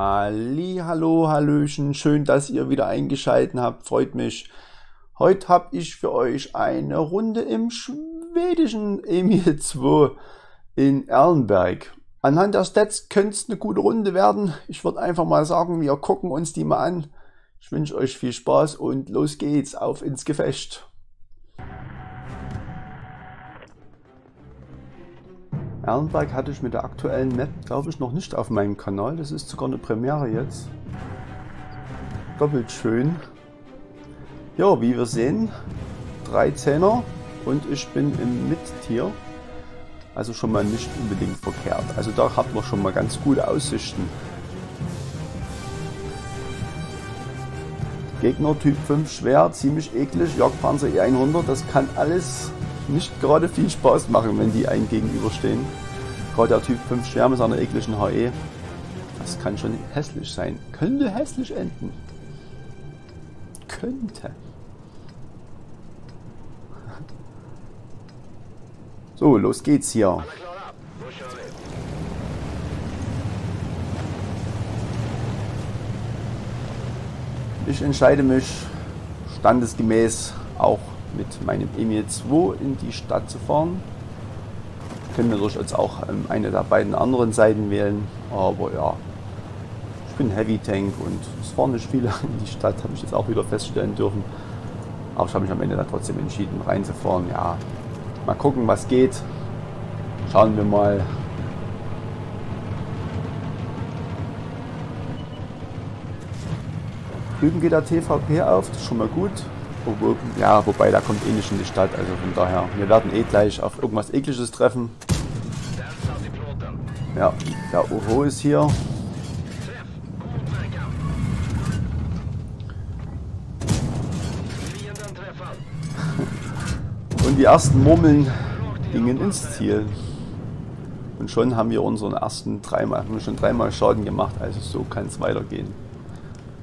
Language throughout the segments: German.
Halli, hallo, hallöchen, schön, dass ihr wieder eingeschaltet habt, freut mich. Heute habe ich für euch eine Runde im schwedischen Emil 2 in Erlenberg. Anhand der Stats könnte es eine gute Runde werden. Ich würde einfach mal sagen, wir gucken uns die mal an. Ich wünsche euch viel Spaß und los geht's, auf ins Gefecht. Erlenberg hatte ich mit der aktuellen Map, glaube ich, noch nicht auf meinem Kanal. Das ist sogar eine Premiere jetzt. Doppelt schön. Ja, wie wir sehen, 13er und ich bin im Mid-Tier. Also schon mal nicht unbedingt verkehrt. Also da hat man schon mal ganz gute Aussichten. Gegner Typ 5 schwer, ziemlich eklig, Jagdpanzer E100, das kann alles nicht gerade viel Spaß machen, wenn die einen gegenüberstehen. Gerade der Typ 5 schwer mit seiner ekligen HE. Das kann schon hässlich sein. Könnte hässlich enden. Könnte. So, los geht's hier. Ich entscheide mich standesgemäß auch mit meinem Emil 2 in die Stadt zu fahren. Können wir durchaus auch ähm, eine der beiden anderen Seiten wählen, aber ja, ich bin Heavy Tank und es fahren nicht viele in die Stadt, habe ich jetzt auch wieder feststellen dürfen. Aber ich habe mich am Ende dann trotzdem entschieden reinzufahren. Ja, mal gucken, was geht. Schauen wir mal. Drüben geht der TVP auf, das ist schon mal gut. Ja, wobei, da kommt eh nicht in die Stadt, also von daher, wir werden eh gleich auf irgendwas ekliges treffen. Ja, der Oho ist hier. Und die ersten Murmeln gingen ins Ziel. Und schon haben wir unseren ersten dreimal, haben wir schon dreimal Schaden gemacht, also so kann es weitergehen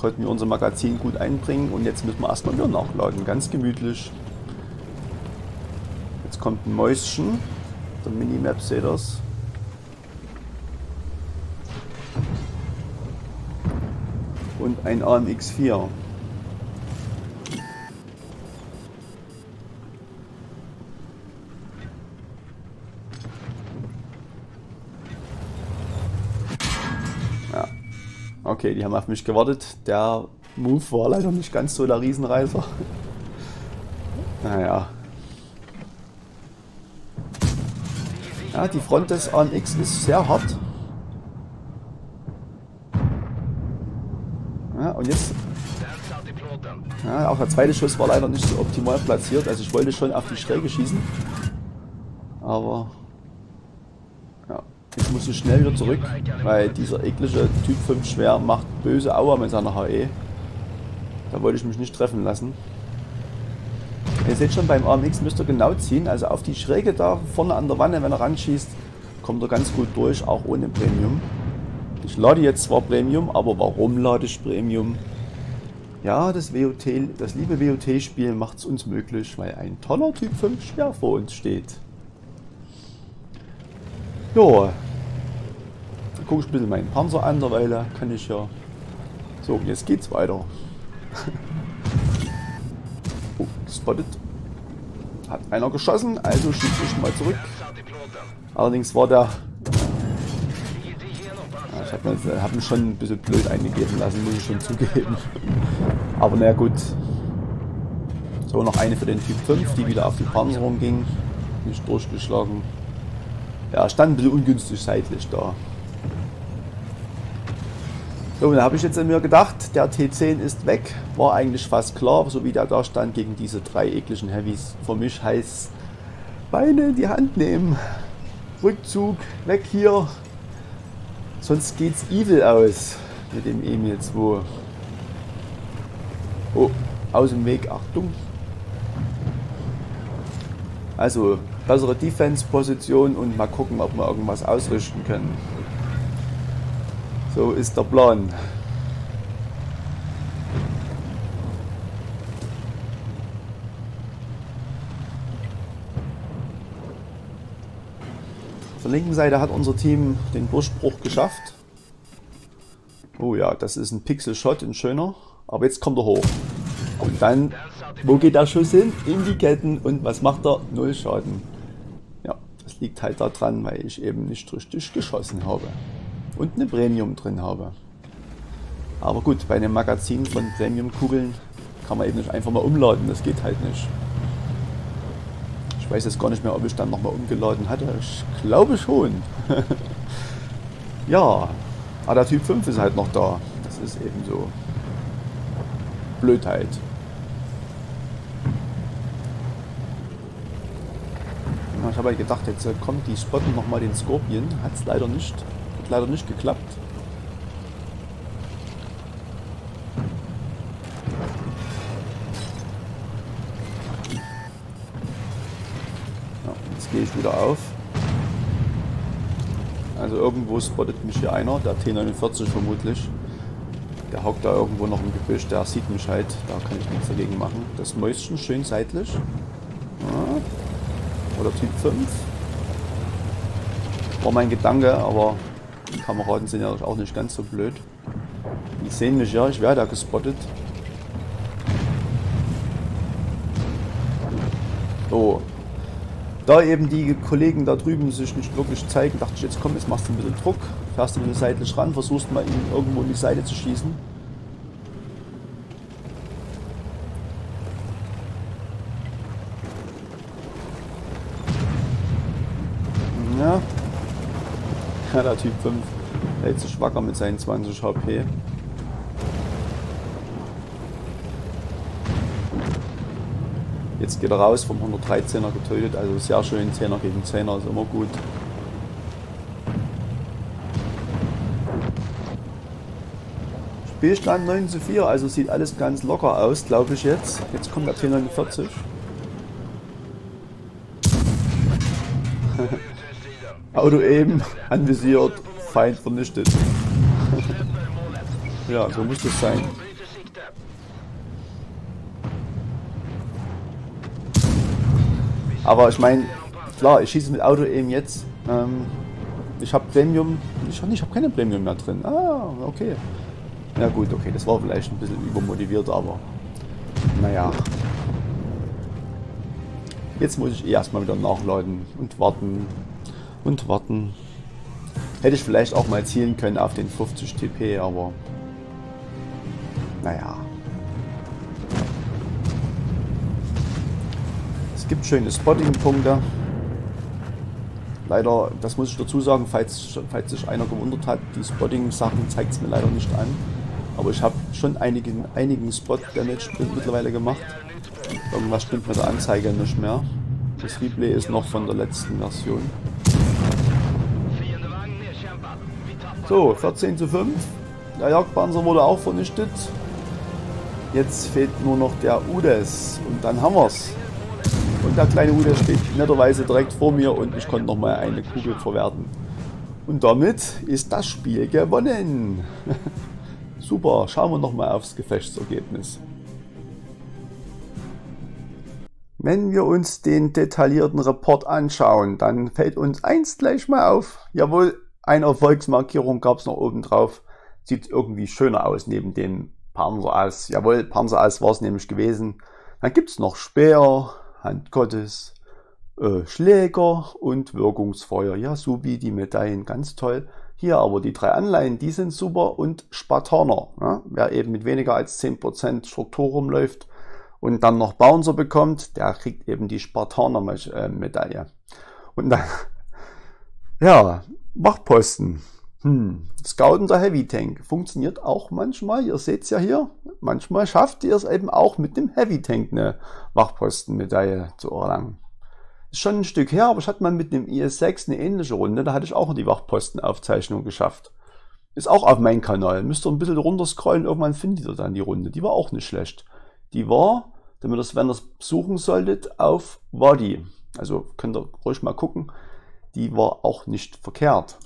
konnten wir unser Magazin gut einbringen und jetzt müssen wir erstmal wieder nachladen, ganz gemütlich. Jetzt kommt ein Mäuschen, der Minimap seht das. Und ein AMX4. Okay, die haben auf mich gewartet. Der Move war leider nicht ganz so der Riesenreißer. Naja. Ja, die Front des ANX ist sehr hart. Ja, und jetzt... Ja, auch der zweite Schuss war leider nicht so optimal platziert. Also ich wollte schon auf die Schräge schießen. Aber ich muss so schnell wieder zurück, weil dieser eklige Typ 5 schwer macht böse Aua mit seiner HE. Da wollte ich mich nicht treffen lassen. Ihr seht schon, beim AMX müsst ihr genau ziehen, also auf die Schräge da vorne an der Wanne, wenn er ranschießt, kommt er ganz gut durch, auch ohne Premium. Ich lade jetzt zwar Premium, aber warum lade ich Premium? Ja, das WOT, das liebe WOT-Spiel macht es uns möglich, weil ein toller Typ 5 schwer vor uns steht. Ja, gucke ich ein bisschen meinen Panzer an, derweil kann ich ja... So, jetzt geht's weiter. oh, gespottet. Hat einer geschossen, also schieße ich mal zurück. Allerdings war der... Ich habe mir, hab mich schon ein bisschen blöd eingegeben lassen, muss ich schon zugeben. Aber naja gut. So, noch eine für den Typ 5, die wieder auf die Panzerung ging. Nicht durchgeschlagen. Ja, stand ein bisschen ungünstig seitlich da. So, da habe ich jetzt in mir gedacht, der T10 ist weg. War eigentlich fast klar, so wie der da stand gegen diese drei ekligen Heavys. Für mich heißt Beine in die Hand nehmen. Rückzug, weg hier. Sonst geht's evil aus mit dem Emil 2. Oh, aus dem Weg, Achtung. Also bessere Defense-Position und mal gucken, ob wir irgendwas ausrichten können. So ist der Plan. Der linken Seite hat unser Team den Durchbruch geschafft. Oh ja, das ist ein Pixel-Shot, ein schöner. Aber jetzt kommt er hoch. Und dann, wo geht der Schuss hin? In die Ketten. Und was macht er? Null Schaden. Ja, das liegt halt daran, weil ich eben nicht richtig geschossen habe. Und eine Premium drin habe. Aber gut, bei einem Magazin von Premium-Kugeln kann man eben nicht einfach mal umladen. Das geht halt nicht. Ich weiß jetzt gar nicht mehr, ob ich dann nochmal umgeladen hatte. Ich glaube schon. ja, aber der Typ 5 ist halt noch da. Das ist eben so. Blödheit. Ich habe halt gedacht, jetzt äh, kommt die spotten nochmal den Scorpion. Hat es leider nicht. Hat leider nicht geklappt. Ja, gehe ich wieder auf. Also irgendwo spottet mich hier einer, der T49 vermutlich. Der hockt da irgendwo noch im Gebüsch, der sieht mich halt, da kann ich nichts dagegen machen. Das Mäuschen schön seitlich. Ja. Oder Typ 5. War mein Gedanke, aber die Kameraden sind ja auch nicht ganz so blöd. Die sehen mich ja, ich werde da gespottet. So. Da eben die Kollegen da drüben sich nicht wirklich zeigen, dachte ich, jetzt komm, jetzt machst du ein bisschen Druck, fährst du ein bisschen seitlich ran, versuchst mal ihn irgendwo in die Seite zu schießen. Ja. Ja, der Typ 5 hält sich wacker mit seinen 20 HP. Jetzt geht er raus vom 113er getötet, also sehr schön 10er gegen 10er ist immer gut. Spielstand 9 zu 4, also sieht alles ganz locker aus, glaube ich jetzt. Jetzt kommt der T49. Auto eben, anvisiert, Feind vernichtet. ja, so muss das sein. Aber ich meine, klar, ich schieße mit Auto eben jetzt. Ähm, ich habe Premium, ich, ich habe keine Premium mehr drin. Ah, okay. Ja gut, okay, das war vielleicht ein bisschen übermotiviert, aber naja. Jetzt muss ich eh erstmal wieder nachladen und warten und warten. Hätte ich vielleicht auch mal zielen können auf den 50 TP, aber naja. Gibt schöne Spotting-Punkte. Leider, das muss ich dazu sagen, falls, falls sich einer gewundert hat, die Spotting-Sachen zeigt es mir leider nicht an. Aber ich habe schon einigen, einigen Spot-Damage mittlerweile gemacht. Irgendwas stimmt mit der Anzeige nicht mehr. Das Replay ist noch von der letzten Version. So, 14 zu 5. Der Jagdpanzer wurde auch vernichtet. Jetzt fehlt nur noch der Udes und dann haben wir es. Und der kleine Ude steht netterweise direkt vor mir und ich konnte nochmal eine Kugel verwerten. Und damit ist das Spiel gewonnen. Super, schauen wir nochmal aufs Gefechtsergebnis. Wenn wir uns den detaillierten Report anschauen, dann fällt uns eins gleich mal auf. Jawohl, eine Erfolgsmarkierung gab es noch oben drauf. Sieht irgendwie schöner aus neben dem Panzer aus. Jawohl, Panzer aus war es nämlich gewesen. Dann gibt es noch Speer, Hand Gottes, äh, Schläger und Wirkungsfeuer. Ja, wie die Medaillen, ganz toll. Hier aber die drei Anleihen, die sind super und Spartaner. Ja? Wer eben mit weniger als 10% Struktur rumläuft und dann noch Bouncer bekommt, der kriegt eben die Spartaner-Medaille. Und dann, ja, Wachposten. Hm. Scouten der Heavy Tank funktioniert auch manchmal. Ihr seht es ja hier. Manchmal schafft ihr es eben auch mit dem Heavy Tank eine Wachpostenmedaille zu erlangen. Ist schon ein Stück her, aber ich hatte mal mit dem IS-6 eine ähnliche Runde. Da hatte ich auch die Wachpostenaufzeichnung geschafft. Ist auch auf meinem Kanal. Müsst ihr ein bisschen runter scrollen. Irgendwann findet ihr dann die Runde. Die war auch nicht schlecht. Die war, damit ihr das, wenn ihr es suchen solltet, auf Wadi. Also könnt ihr ruhig mal gucken. Die war auch nicht verkehrt.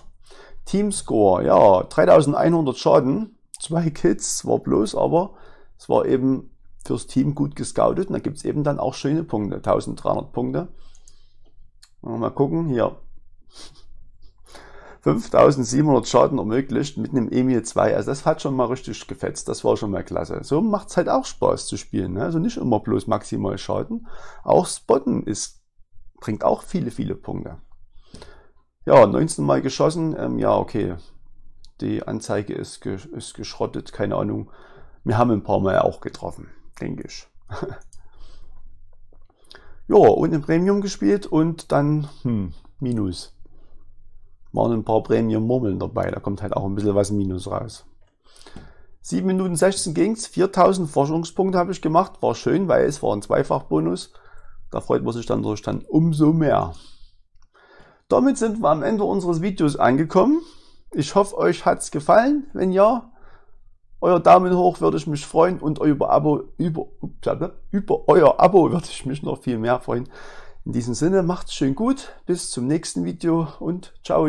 Teamscore, ja, 3100 Schaden, zwei Kills, war bloß, aber es war eben fürs Team gut gescoutet und da gibt es eben dann auch schöne Punkte, 1300 Punkte. Mal gucken, hier. 5700 Schaden ermöglicht mit einem Emil 2. Also das hat schon mal richtig gefetzt. Das war schon mal klasse. So macht es halt auch Spaß zu spielen. Ne? Also nicht immer bloß maximal Schaden. Auch Spotten ist, bringt auch viele, viele Punkte. Ja, 19 Mal geschossen. Ähm, ja, okay. Die Anzeige ist, ge ist geschrottet. Keine Ahnung. Wir haben ein paar Mal auch getroffen, denke ich. ja, und im Premium gespielt und dann hm, Minus waren ein paar Premium-Murmeln dabei. Da kommt halt auch ein bisschen was Minus raus. 7 Minuten 16 ging's. 4000 Forschungspunkte habe ich gemacht. War schön, weil es war ein Zweifach-Bonus. Da freut man sich dann durch dann umso mehr. Damit sind wir am Ende unseres Videos angekommen. Ich hoffe, euch hat's gefallen. Wenn ja, euer Daumen hoch würde ich mich freuen und über Abo, über, über euer Abo würde ich mich noch viel mehr freuen. In diesem Sinne, macht's schön gut, bis zum nächsten Video und ciao.